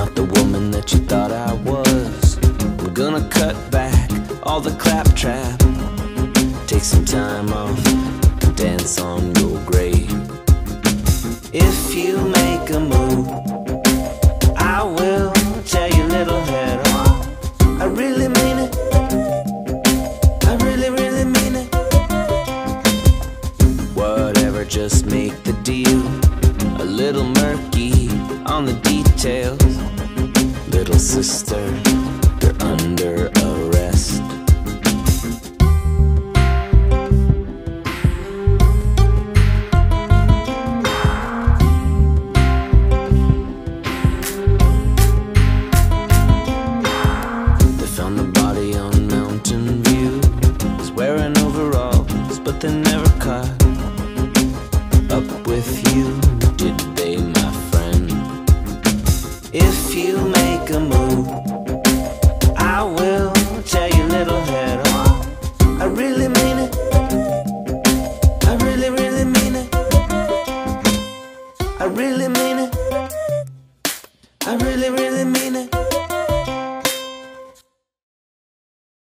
not the woman that you thought I was. I'm gonna cut back all the claptrap. Take some time off, dance on your grave. If you make a move, I will tell your little head off. I really mean it. I really, really mean it. Whatever, just make the deal. Little murky on the details. Little sister, you're under arrest. They found the body on Mountain View. Was wearing overalls, but they never caught If you make a move, I will tear your little head. I really mean it. I really, really mean it. I really mean it. I really, really mean it.